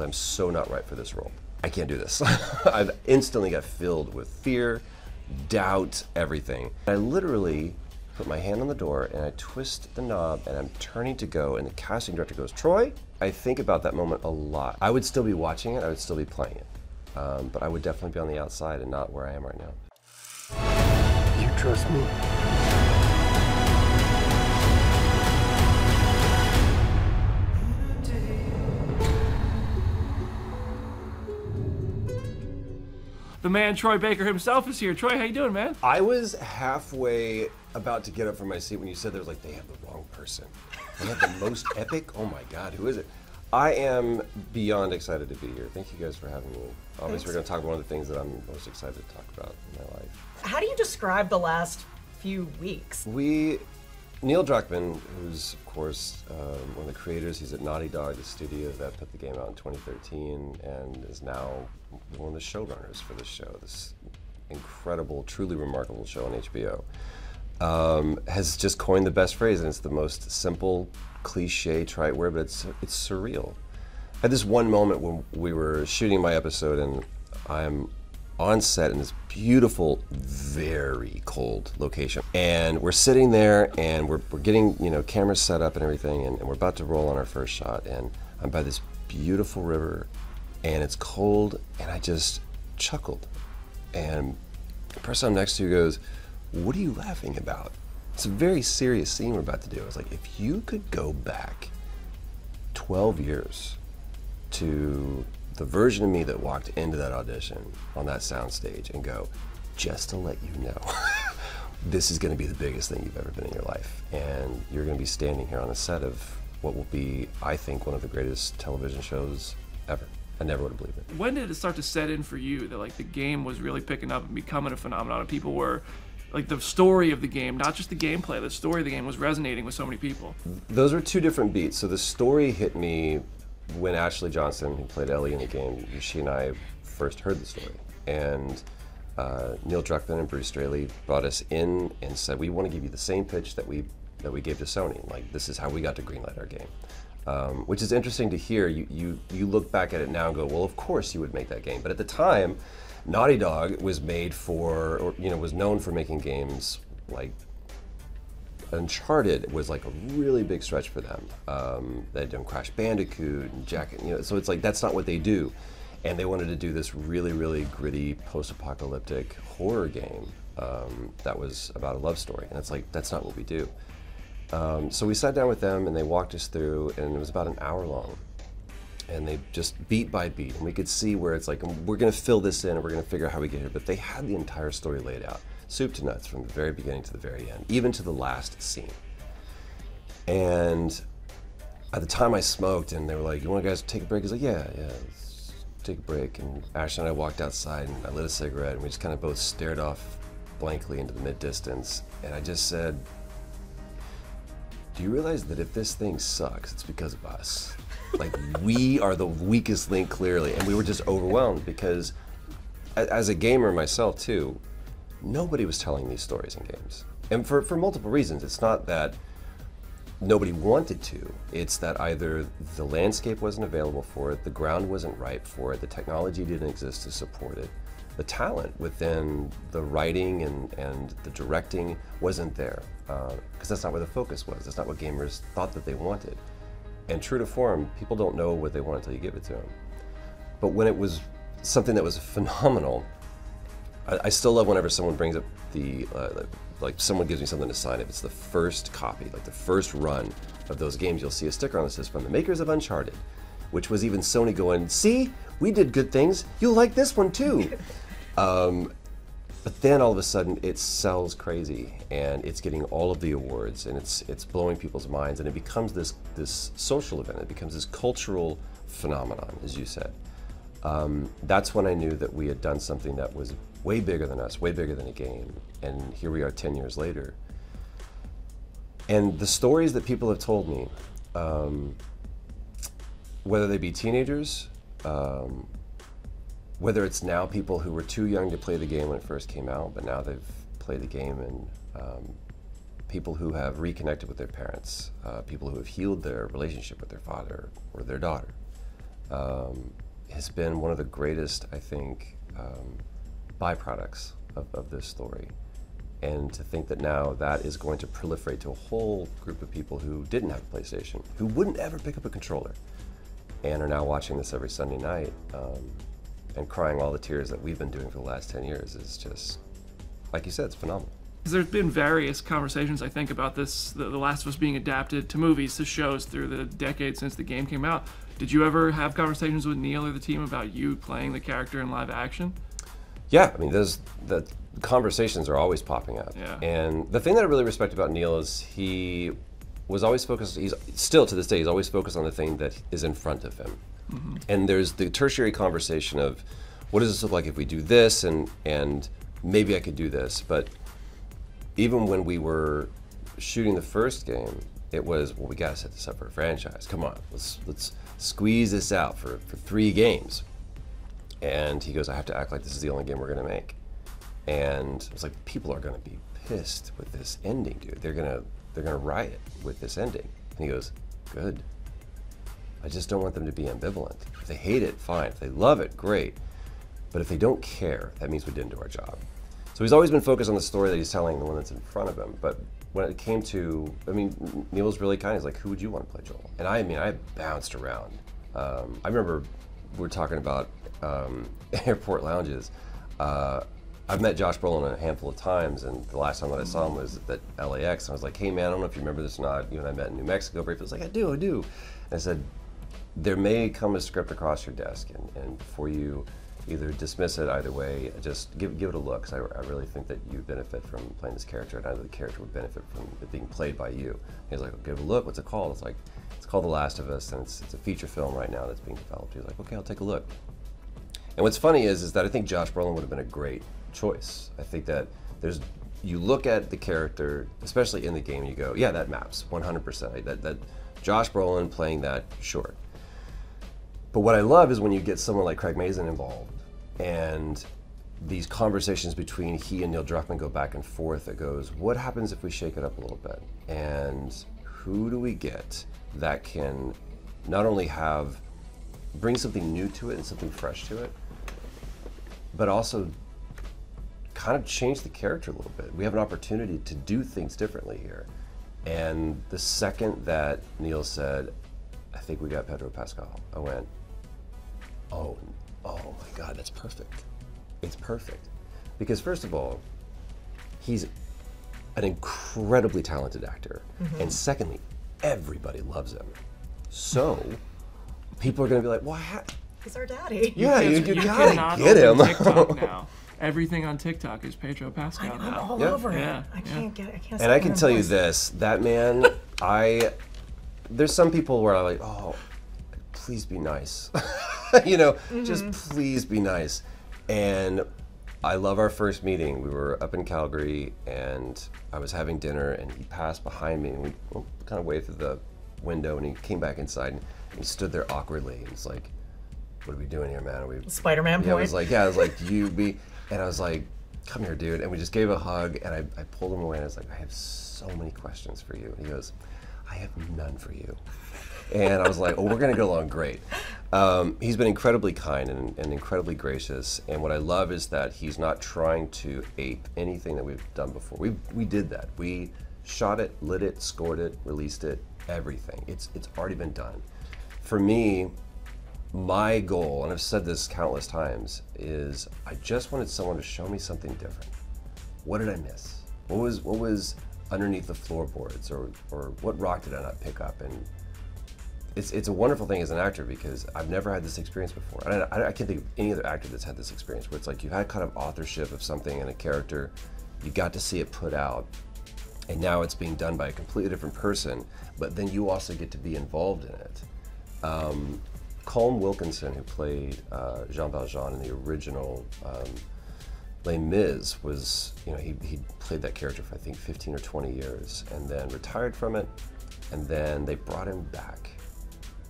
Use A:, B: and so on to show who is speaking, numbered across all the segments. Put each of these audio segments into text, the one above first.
A: I'm so not right for this role. I can't do this. I've instantly got filled with fear, doubt, everything. I literally put my hand on the door and I twist the knob and I'm turning to go and the casting director goes, Troy? I think about that moment a lot. I would still be watching it, I would still be playing it. Um, but I would definitely be on the outside and not where I am right now.
B: You trust me?
C: Man Troy Baker himself is here. Troy, how you doing, man?
A: I was halfway about to get up from my seat when you said there was like, they have the wrong person. They have the most epic? Oh my God, who is it? I am beyond excited to be here. Thank you guys for having me. Obviously,
D: Thanks.
A: we're going to talk about one of the things that I'm most excited to talk about in my life.
D: How do you describe the last few weeks?
A: We, Neil Druckmann, who's of course um, one of the creators, he's at Naughty Dog, the studio that put the game out in 2013, and is now one of the showrunners for this show, this incredible, truly remarkable show on HBO. Um, has just coined the best phrase, and it's the most simple, cliche, trite word, but it's it's surreal. I had this one moment when we were shooting my episode, and I'm on set in this beautiful, very cold location. And we're sitting there and we're, we're getting, you know, cameras set up and everything, and, and we're about to roll on our first shot. And I'm by this beautiful river, and it's cold, and I just chuckled. And the person I'm next to goes, What are you laughing about? It's a very serious scene we're about to do. I was like, If you could go back 12 years to the version of me that walked into that audition on that soundstage and go, just to let you know, this is going to be the biggest thing you've ever been in your life. And you're going to be standing here on the set of what will be, I think, one of the greatest television shows ever. I never would have believed it.
C: When did it start to set in for you that like the game was really picking up and becoming a phenomenon and people were like the story of the game, not just the gameplay, the story of the game was resonating with so many people.
A: Those were two different beats. So the story hit me when Ashley Johnson, who played Ellie in the game, she and I first heard the story. And uh, Neil Druckmann and Bruce Straley brought us in and said, "We want to give you the same pitch that we that we gave to Sony. Like this is how we got to greenlight our game." Um, which is interesting to hear. You, you you look back at it now and go, "Well, of course you would make that game." But at the time, Naughty Dog was made for, or you know, was known for making games like Uncharted was like a really big stretch for them. Um, they'd done Crash Bandicoot and Jak, you know, so it's like that's not what they do, and they wanted to do this really, really gritty post-apocalyptic horror game um, that was about a love story, and it's like that's not what we do. Um, so we sat down with them and they walked us through, and it was about an hour long, and they just beat by beat, and we could see where it's like we're going to fill this in, and we're going to figure out how we get here. But they had the entire story laid out soup to nuts from the very beginning to the very end, even to the last scene. And at the time I smoked, and they were like, "You want guys to take a break?" I was like, "Yeah, yeah, take a break." And Ashley and I walked outside, and I lit a cigarette, and we just kind of both stared off blankly into the mid distance. And I just said, "Do you realize that if this thing sucks, it's because of us? Like we are the weakest link, clearly." And we were just overwhelmed because, as a gamer myself too, nobody was telling these stories in games. And for, for multiple reasons. It's not that nobody wanted to, it's that either the landscape wasn't available for it, the ground wasn't ripe for it, the technology didn't exist to support it, the talent within the writing and, and the directing wasn't there. Because that's not where the focus was. That's not what gamers thought that they wanted. And true to form, people don't know what they want until you give it to them. But when it was something that was phenomenal, I, I still love whenever someone brings up the uh, like someone gives me something to sign. If it's the first copy, like the first run of those games, you'll see a sticker on says from the makers of Uncharted, which was even Sony going, "See, we did good things. You'll like this one too." um, but then all of a sudden, it sells crazy, and it's getting all of the awards, and it's it's blowing people's minds, and it becomes this this social event. It becomes this cultural phenomenon, as you said. Um, that's when I knew that we had done something that was way bigger than us, way bigger than a game. And here we are 10 years later. And the stories that people have told me, um, whether they be teenagers, um, whether it's now people who were too young to play the game when it first came out, but now they've played the game, and um, people who have reconnected with their parents, uh, people who have healed their relationship with their father or their daughter um, has been one of the greatest, I think, um, byproducts of, of this story. And to think that now that is going to proliferate to a whole group of people who didn't have a PlayStation, who wouldn't ever pick up a controller, and are now watching this every Sunday night um, and crying all the tears that we've been doing for the last 10 years is just, like you said, it's phenomenal.
C: There's been various conversations, I think, about this, the, the Last of Us being adapted to movies, to shows through the decade since the game came out. Did you ever have conversations with Neil or the team about you playing the character in live action?
A: Yeah, I mean, those the conversations are always popping up.
C: Yeah.
A: And the thing that I really respect about Neil is he was always focused. He's still to this day. He's always focused on the thing that is in front of him. And there's the tertiary conversation of what does this look like if we do this, and and maybe I could do this. But even when we were shooting the first game, it was well, we got to set this up for a franchise. Come on, let's let's squeeze this out for, for three games. And he goes, I have to act like this is the only game we're gonna make. And I was like, people are gonna be pissed with this ending, dude. They're gonna they're gonna riot with this ending. And he goes, good. I just don't want them to be ambivalent. If they hate it, fine. If they love it, great. But if they don't care, that means we didn't do our job. So he's always been focused on the story that he's telling, the one that's in front of him. But when it came to, I mean, Neil was really kind. He's like, "Who would you want to play Joel?" And I, mean, I bounced around. Um, I remember we were talking about um, airport lounges. Uh, I've met Josh Brolin a handful of times, and the last time that I saw him was at LAX. And I was like, "Hey, man, I don't know if you remember this or not. You and I met in New Mexico briefly." He was like, "I do, I do." And I said, there may come a script across your desk, and, and before you either dismiss it either way, just give, give it a look. 'cause I, I really think that you benefit from playing this character, and I know the character would benefit from it being played by you. He's like, give it a look. What's it called? It's like, it's called The Last of Us, and it's, it's a feature film right now that's being developed. He's like, okay, I'll take a look. And what's funny is, is that I think Josh Brolin would have been a great choice. I think that there's, you look at the character, especially in the game, and you go, yeah, that maps 100%. That, that Josh Brolin playing that, sure. But what I love is when you get someone like Craig Mazin involved, and these conversations between he and Neil Druckmann go back and forth. It goes, what happens if we shake it up a little bit? And who do we get that can not only have bring something new to it and something fresh to it, but also kind of change the character a little bit. We have an opportunity to do things differently here. And the second that Neil said, I think we got Pedro Pascal, I went, oh, oh my God, that's perfect. It's perfect. Because, first of all, he's an incredibly talented actor. Mm-hmm. And secondly, everybody loves him. So, people are going to be like, well, ha-
D: He's our daddy.
A: yeah, you, you, gotta get him.
C: TikTok now. Everything on TikTok is Pedro Pascal
D: I'm all
A: Yeah.
D: over
C: Yeah,
D: it. I can't get. I can't.
A: And I can tell you
D: voice it.
A: this: that man, I. There's some people where I'm like, oh, please be nice, you know, just mm-hmm. please be nice. And I love our first meeting. We were up in Calgary, and I was having dinner, and he passed behind me, and we kind of waved through the window, and he came back inside, and he stood there awkwardly, and he's like, "What are we doing here, man? Are we
D: Spider-Man
A: yeah, I was like, yeah, I was like, you be, and I was like, come here, dude. And we just gave a hug, and I, I pulled him away, and I was like, I have so many questions for you. And he goes, I have none for you. And I was like, oh, we're gonna get along great. Um, he's been incredibly kind and, and incredibly gracious. And what I love is that he's not trying to ape anything that we've done before. We we did that. We shot it, lit it, scored it, released it, everything. It's it's already been done. For me, my goal, and I've said this countless times, is I just wanted someone to show me something different. What did I miss? What was what was underneath the floorboards, or or what rock did I not pick up? And it's it's a wonderful thing as an actor because I've never had this experience before. And I, I can't think of any other actor that's had this experience where it's like you've had kind of authorship of something and a character, you got to see it put out, and now it's being done by a completely different person, but then you also get to be involved in it. Um, Colm Wilkinson, who played uh, Jean Valjean in the original um, Les Mis, was you know he, he played that character for I think 15 or 20 years, and then retired from it, and then they brought him back,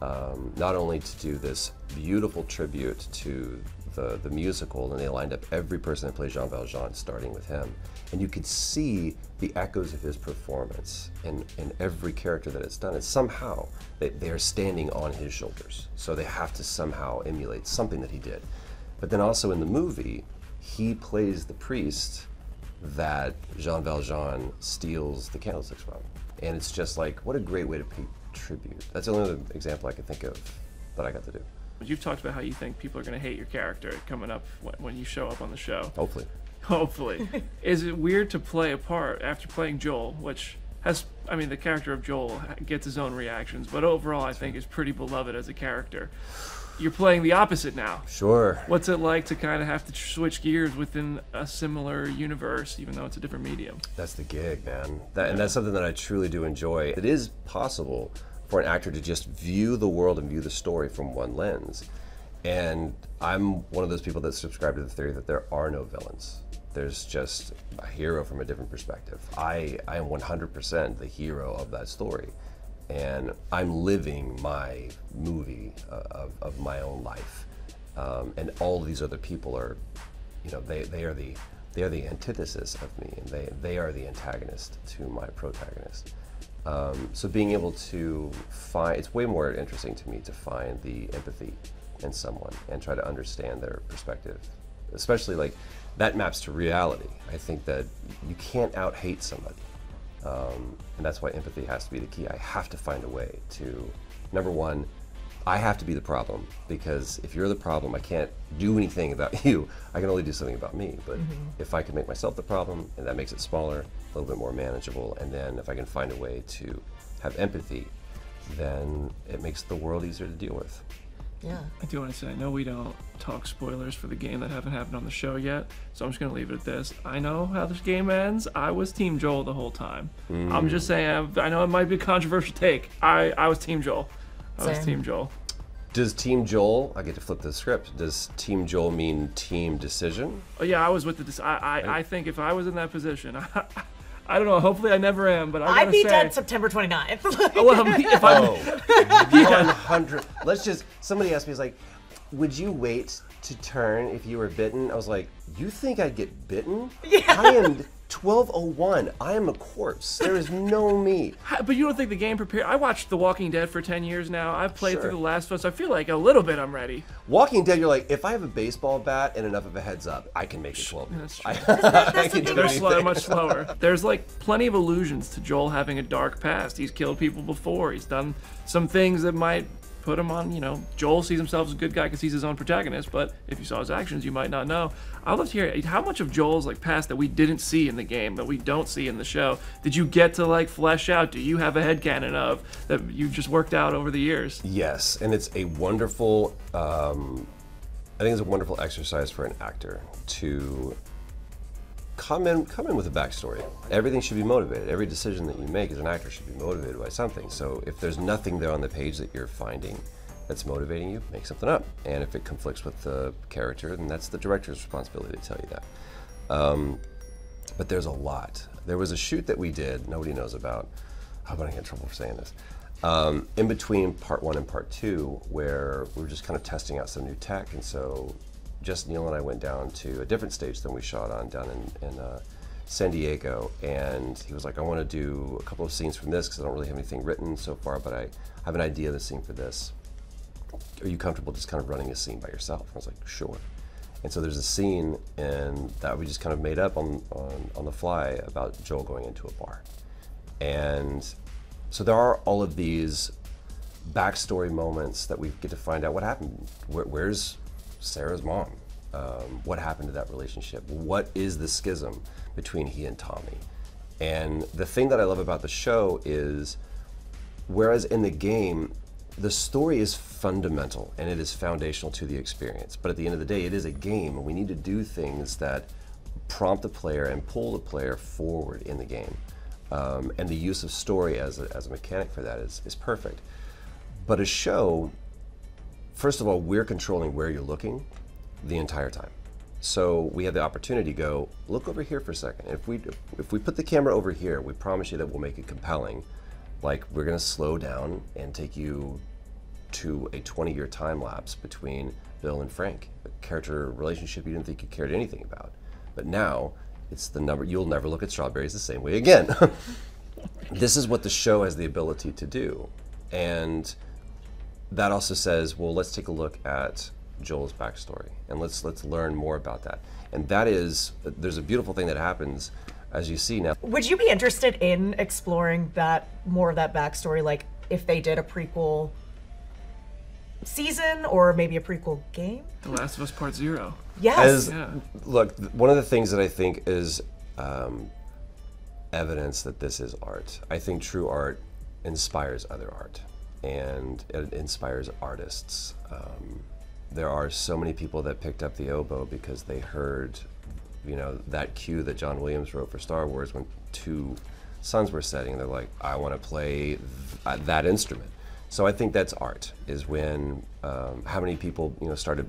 A: um, not only to do this beautiful tribute to the, the musical, and they lined up every person that plays Jean Valjean, starting with him. And you could see the echoes of his performance in, in every character that it's done. And somehow they, they're standing on his shoulders. So they have to somehow emulate something that he did. But then also in the movie, he plays the priest that Jean Valjean steals the candlesticks from. And it's just like, what a great way to pay tribute. That's the only other example I could think of that I got to do.
C: You've talked about how you think people are going to hate your character coming up when, when you show up on the show.
A: Hopefully.
C: Hopefully. Is it weird to play a part after playing Joel, which has, I mean, the character of Joel gets his own reactions, but overall I think is pretty beloved as a character. You're playing the opposite now.
A: Sure.
C: What's it like to kind of have to switch gears within a similar universe, even though it's a different medium?
A: That's the gig, man. That, and that's something that I truly do enjoy. It is possible for an actor to just view the world and view the story from one lens. And I'm one of those people that subscribe to the theory that there are no villains. There's just a hero from a different perspective. I, I am 100% the hero of that story. And I'm living my movie uh, of, of my own life. Um, and all these other people are, you know, they, they are the they are the antithesis of me, and they, they are the antagonist to my protagonist. Um, so being able to find, it's way more interesting to me to find the empathy in someone and try to understand their perspective. Especially like, that maps to reality. I think that you can't out hate somebody. Um, and that's why empathy has to be the key. I have to find a way to, number one, I have to be the problem because if you're the problem, I can't do anything about you. I can only do something about me. But mm-hmm. if I can make myself the problem, and that makes it smaller, a little bit more manageable, and then if I can find a way to have empathy, then it makes the world easier to deal with.
D: Yeah.
C: I do want to say, I know we don't talk spoilers for the game that haven't happened on the show yet, so I'm just going to leave it at this. I know how this game ends. I was Team Joel the whole time. Mm. I'm just saying, I know it might be a controversial take. I, I was Team Joel. I Same. was Team Joel.
A: Does Team Joel? I get to flip the script. Does Team Joel mean team decision?
C: Oh yeah, I was with the. I I, I think if I was in that position, I, I don't know. Hopefully, I never am. But I
D: I'd be
C: say,
D: dead September 29th.
C: oh, well, if I'm,
A: oh, yeah. 100. Let's just. Somebody asked me, "Is like, would you wait to turn if you were bitten?" I was like, "You think I'd get bitten? Yeah. I am 1201. I am a corpse. There is no me.
C: But you don't think the game prepared? I watched The Walking Dead for 10 years now. I've played sure. through The Last of Us. I feel like a little bit I'm ready.
A: Walking Dead, you're like, if I have a baseball bat and enough of a heads up, I can make it 12
C: minutes. I, I can do They're slow, much slower. There's like plenty of allusions to Joel having a dark past. He's killed people before. He's done some things that might put him on, you know, Joel sees himself as a good guy because he's his own protagonist, but if you saw his actions, you might not know. I'd love to hear how much of Joel's like past that we didn't see in the game, that we don't see in the show, did you get to like flesh out? Do you have a head headcanon of that you've just worked out over the years?
A: Yes, and it's a wonderful, um, I think it's a wonderful exercise for an actor to come in come in with a backstory. Everything should be motivated. Every decision that you make as an actor should be motivated by something. So if there's nothing there on the page that you're finding that's motivating you, make something up. And if it conflicts with the character, then that's the director's responsibility to tell you that. Um, but there's a lot. There was a shoot that we did, nobody knows about. How about I get in trouble for saying this? Um, in between part one and part two, where we were just kind of testing out some new tech, and so just Neil and I went down to a different stage than we shot on down in, in uh, San Diego, and he was like, "I want to do a couple of scenes from this because I don't really have anything written so far, but I have an idea of the scene for this. Are you comfortable just kind of running a scene by yourself?" I was like, "Sure." And so there's a scene, and that we just kind of made up on, on, on the fly about Joel going into a bar, and so there are all of these backstory moments that we get to find out what happened. Where, where's Sarah's mom. Um, what happened to that relationship? What is the schism between he and Tommy? And the thing that I love about the show is, whereas in the game, the story is fundamental and it is foundational to the experience. But at the end of the day, it is a game, and we need to do things that prompt the player and pull the player forward in the game. Um, and the use of story as a, as a mechanic for that is, is perfect. But a show first of all, we're controlling where you're looking the entire time. So we have the opportunity to go, look over here for a second. If we, if we put the camera over here, we promise you that we'll make it compelling. Like we're gonna slow down and take you to a 20 year time lapse between Bill and Frank. A character relationship you didn't think you cared anything about. But now it's the number. You'll never look at strawberries the same way again. this is what the show has the ability to do, and that also says, well, let's take a look at Joel's backstory and let's let's learn more about that. And that is, there's a beautiful thing that happens as you see now.
D: Would you be interested in exploring that more of that backstory, like if they did a prequel season or maybe a prequel game?
C: The Last of Us Part Zero.
D: Yes.
A: As
C: Yeah.
A: look, one of the things that I think is um, evidence that this is art. I think true art inspires other art, and it inspires artists. Um, there are so many people that picked up the oboe because they heard, you know, that cue that John Williams wrote for Star Wars when two suns were setting. They're like, I want to play th- uh, that instrument. So I think that's art. Is when um, how many people you know started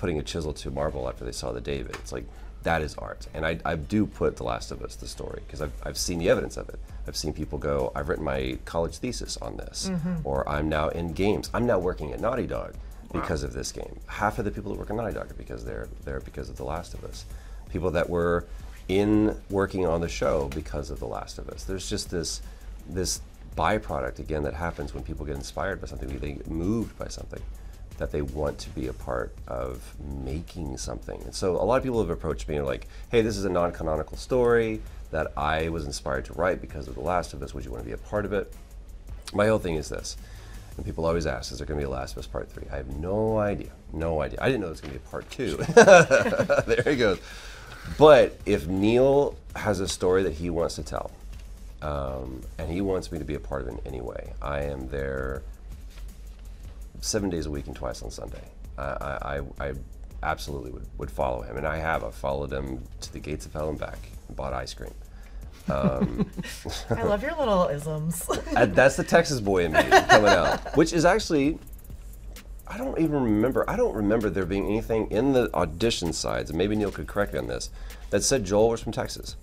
A: putting a chisel to marble after they saw the David. It's like that is art, and I, I do put The Last of Us the story because I've, I've seen the evidence of it. I've seen people go, I've written my college thesis on this, mm-hmm. or I'm now in games. I'm now working at Naughty Dog because of this game. Half of the people that work at Naughty Dog are because they're there because of The Last of Us. People that were in working on the show because of The Last of Us. There's just this this byproduct again that happens when people get inspired by something, they get moved by something that they want to be a part of making something. And so a lot of people have approached me and like, hey, this is a non canonical story that I was inspired to write because of The Last of Us. Would you want to be a part of it? My whole thing is this. And people always ask, is there going to be a Last of Us Part 3? I have no idea. No idea. I didn't know there was going to be a Part 2. there he goes. But if Neil has a story that he wants to tell, um, and he wants me to be a part of it in any way, I am there seven days a week and twice on Sunday. I, I, I I absolutely would, would follow him, and I have. I've followed him to the gates of hell and back and bought ice cream.
D: Um, I love your little isms.
A: That's the Texas boy in me coming out, which is actually. I don't even remember. I don't remember there being anything in the audition sides, and maybe Neil could correct me on this, that said Joel was from Texas.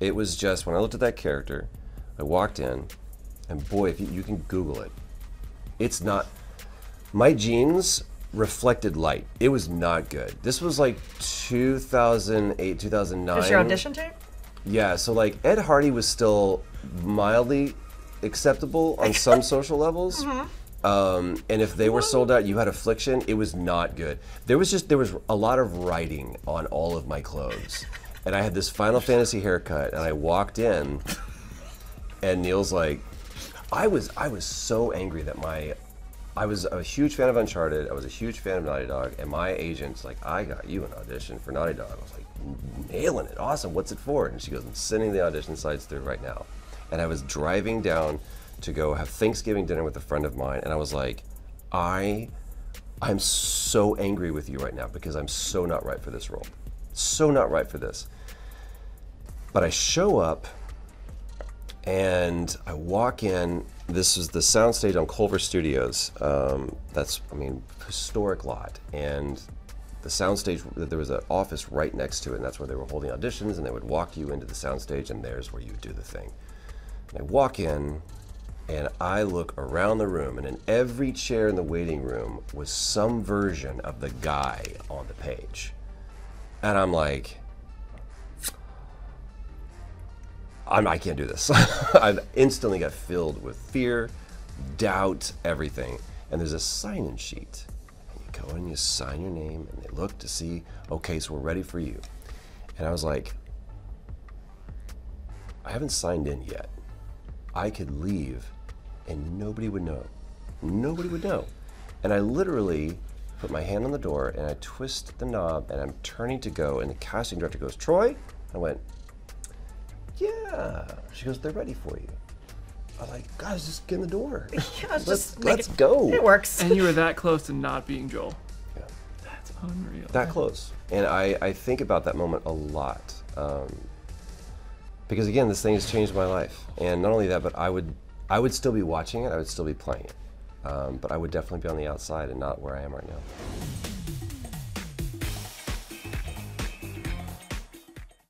A: It was just when I looked at that character, I walked in, and boy, if you, you can Google it, it's not. My jeans reflected light. It was not good. This was like 2008, 2009.
D: Is your audition tape?
A: Yeah, so like Ed Hardy was still mildly acceptable on some social levels. Um, and if they were sold out, you had affliction. It was not good. There was just there was a lot of writing on all of my clothes, and I had this Final Fantasy haircut, and I walked in, and Neil's like, I was I was so angry that my I was a huge fan of Uncharted. I was a huge fan of Naughty Dog, and my agent's like, I got you an audition for Naughty Dog. I was like, nailing it, awesome. What's it for? And she goes, I'm sending the audition sides through right now. And I was driving down to go have Thanksgiving dinner with a friend of mine, and I was like, I, I'm so angry with you right now because I'm so not right for this role, so not right for this. But I show up and I walk in. This is the soundstage on Culver Studios. Um, that's, I mean, historic lot. And the soundstage, there was an office right next to it, and that's where they were holding auditions. And they would walk you into the soundstage, and there's where you do the thing. And I walk in, and I look around the room, and in every chair in the waiting room was some version of the guy on the page. And I'm like, I'm, I can't do this. I instantly got filled with fear, doubt, everything. And there's a sign-in sheet. And you go in and you sign your name, and they look to see, okay, so we're ready for you. And I was like, I haven't signed in yet. I could leave, and nobody would know. Nobody would know. And I literally put my hand on the door, and I twist the knob, and I'm turning to go, and the casting director goes, Troy? I went, yeah. She goes, they're ready for you. I was like, guys, just get in the door.
D: Yeah,
A: let's
D: just
A: let's
D: it-
A: go.
D: It works.
C: And you were that close to not being Joel.
A: Yeah.
C: That's unreal.
A: That close. And I, I think about that moment a lot. Um, because again, this thing has changed my life. And not only that, but I would I would still be watching it, I would still be playing it. Um, but I would definitely be on the outside and not where I am right now.